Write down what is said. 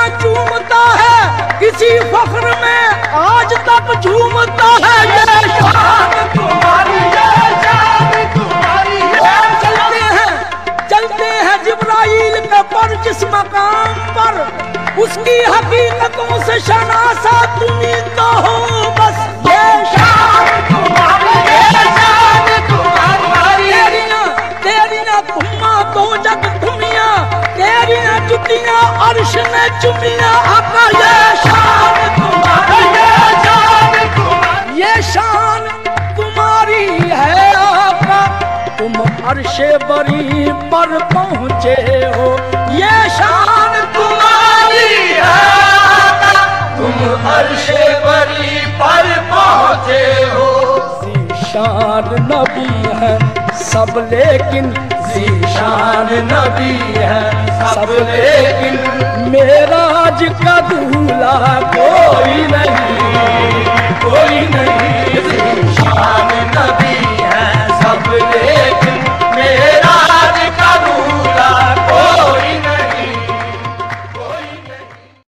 में चूमता है, किसी फख्र में आज तक झूमता है। चलते हैं पर जिस मकाम पर। उसकी हकीकतों से शनासा तुम्हें तो हो। तेरियाँ अर्श ने चुमिया आका ये शान तुम्हारी ये शान तुम्हारी ये शान तुम्हारी है आका तुम अर्शे बरी पर पहुँचे हो। ये शान तुम्हारी है तुम अर्शे बरी पर पहुँचे हो। शान नबी है, सब लेकिन शान नबी है। ਸਭ ਲੇਕਿਨ ਮੇਰਾ ਅੱਜ ਕਦੂਲਾ ਕੋਈ ਨਾ